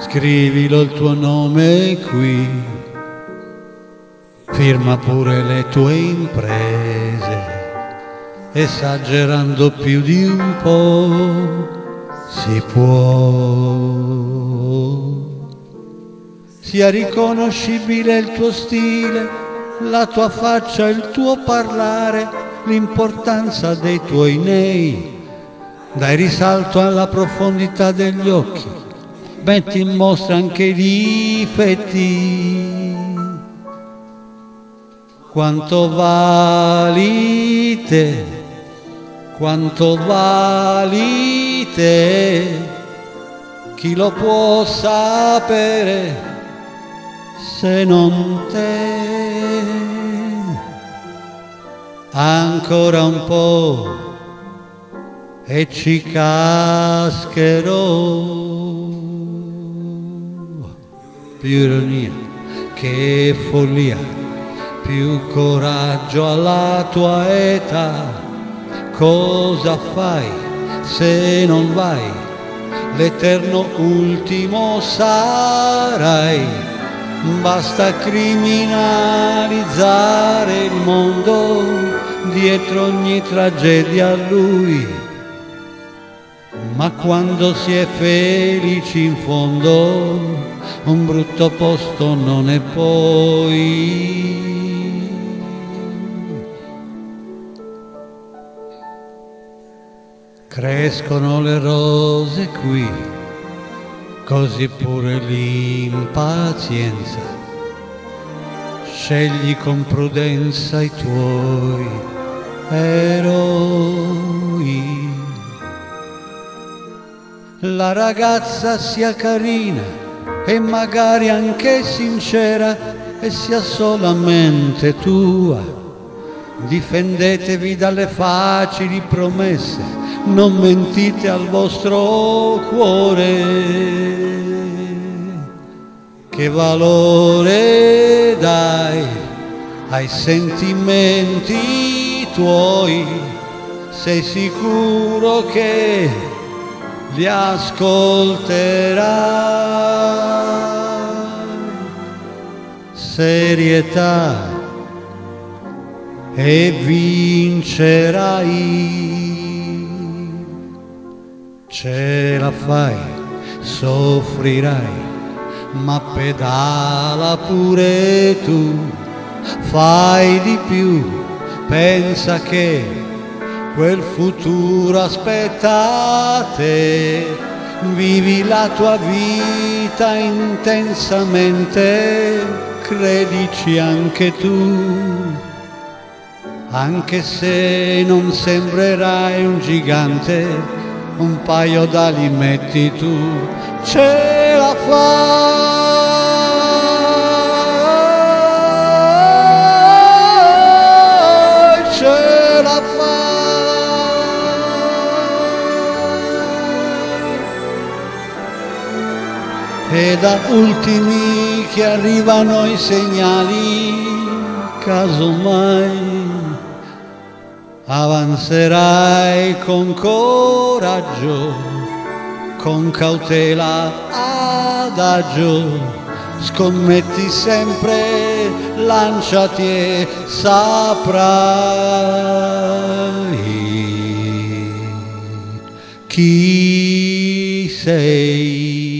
Scrivilo il tuo nome qui, firma pure le tue imprese, esagerando più di un po' si può. Sia riconoscibile il tuo stile, la tua faccia, il tuo parlare, l'importanza dei tuoi nei. Dai risalto alla profondità degli occhi, metti in mostra anche i difetti. Quanto valite, quanto valite, chi lo può sapere se non te? Ancora un po' e ci cascherò. Più ironia che follia, più coraggio alla tua età. Cosa fai se non vai? L'eterno ultimo sarai. Basta criminalizzare il mondo dietro ogni tragedia a lui. Ma quando si è felici in fondo, un brutto posto non è poi. Crescono le rose qui, così pure l'impazienza. Scegli con prudenza i tuoi eroi. La ragazza sia carina e magari anche sincera e sia solamente tua. Difendetevi dalle facili promesse, non mentite al vostro cuore. Che valore dai ai sentimenti tuoi? Sei sicuro che li ascolterai? Serietà e vincerai. Ce la fai, soffrirai, ma pedala pure tu, fai di più, pensa che quel futuro aspetta te, vivi la tua vita intensamente, credici anche tu anche se non sembrerai un gigante, un paio d'ali metti tu, ce la fai, E da ultimi che arrivano i segnali, casomai avanzerai con coraggio, con cautela adagio, scommetti sempre, lanciati e saprai chi sei.